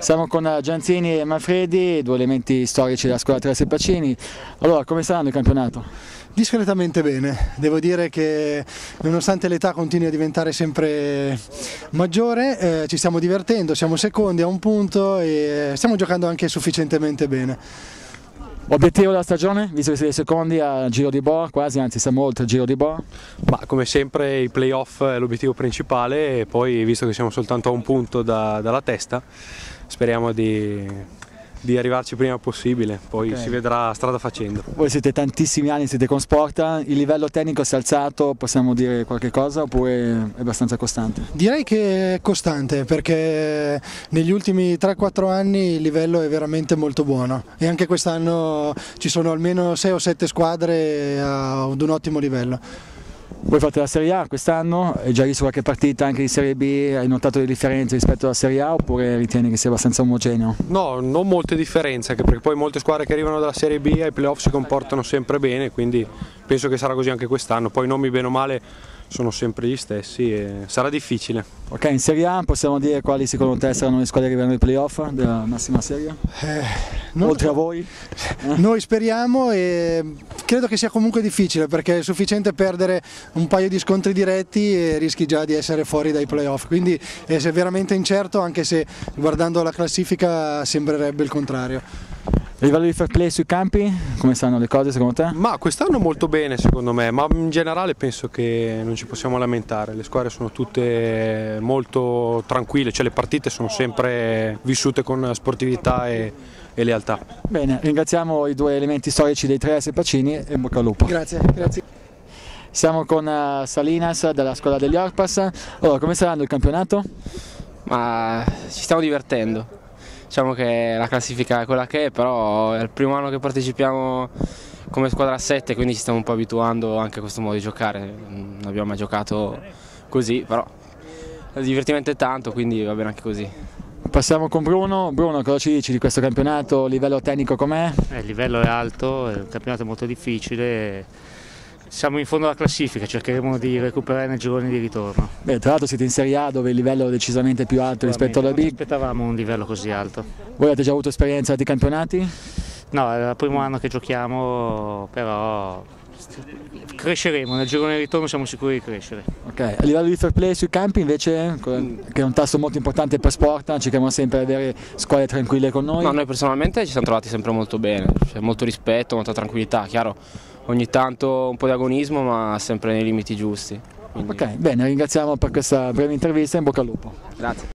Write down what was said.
Siamo con Gianzini e Manfredi, due elementi storici della scuola Teresa Pacini. Allora, come sta andando il campionato? Discretamente bene, devo dire che nonostante l'età continui a diventare sempre maggiore, eh, ci stiamo divertendo, siamo secondi a un punto e stiamo giocando anche sufficientemente bene. Obiettivo della stagione, visto che siete secondi a Giro di Boa, quasi, anzi siamo oltre il Giro di Boa? Ma come sempre i playoff è l'obiettivo principale e poi visto che siamo soltanto a un punto da, dalla testa, speriamo di di arrivarci prima possibile, poi okay. si vedrà strada facendo. Voi siete tantissimi anni, siete con Sporta, il livello tecnico si è alzato, possiamo dire qualche cosa oppure è abbastanza costante? Direi che è costante perché negli ultimi 3-4 anni il livello è veramente molto buono e anche quest'anno ci sono almeno 6 o 7 squadre ad un ottimo livello. Voi fate la Serie A quest'anno, hai già visto qualche partita anche di Serie B, hai notato le differenze rispetto alla Serie A oppure ritieni che sia abbastanza omogeneo? No, non molte differenze, anche perché poi molte squadre che arrivano dalla Serie B ai playoff si comportano sempre bene, quindi penso che sarà così anche quest'anno, poi nomi bene o male sono sempre gli stessi e sarà difficile. Ok, in Serie A possiamo dire quali secondo te saranno le squadre che arriveranno ai playoff della massima serie? Eh, Oltre so. a voi? Noi speriamo e credo che sia comunque difficile perché è sufficiente perdere un paio di scontri diretti e rischi già di essere fuori dai playoff, quindi è veramente incerto anche se guardando la classifica sembrerebbe il contrario. A livello di fair play sui campi, come stanno le cose secondo te? Ma quest'anno molto bene secondo me, ma in generale penso che non ci possiamo lamentare, le squadre sono tutte molto tranquille, cioè le partite sono sempre vissute con sportività e, e lealtà. Bene, ringraziamo i due elementi storici dei tre S Pacini e in bocca al lupo. Grazie, grazie. Siamo con eh, Salinas della scuola degli Orpas, allora come sta andando il campionato? Ma ci stiamo divertendo diciamo che la classifica è quella che è, però è il primo anno che partecipiamo come squadra a 7, quindi ci stiamo un po' abituando anche a questo modo di giocare. Non abbiamo mai giocato così, però il divertimento è tanto, quindi va bene anche così. Passiamo con Bruno. Bruno, cosa ci dici di questo campionato? Il livello tecnico com'è? Eh, il livello è alto, il campionato è molto difficile siamo in fondo alla classifica, cercheremo di recuperare nei gironi di ritorno. Beh, tra l'altro siete in Serie A dove il livello è decisamente più alto rispetto alla B. Non aspettavamo un livello così alto. Voi avete già avuto esperienza di campionati? No, è il primo anno che giochiamo, però cresceremo, nel girone di ritorno siamo sicuri di crescere. Ok, a livello di fair play sui campi invece, che è un tasso molto importante per sport, cerchiamo sempre di avere squadre tranquille con noi? No, noi personalmente ci siamo trovati sempre molto bene, c'è molto rispetto, molta tranquillità, chiaro, ogni tanto un po' di agonismo ma sempre nei limiti giusti. Quindi... Ok, bene, ringraziamo per questa breve intervista, in bocca al lupo. Grazie.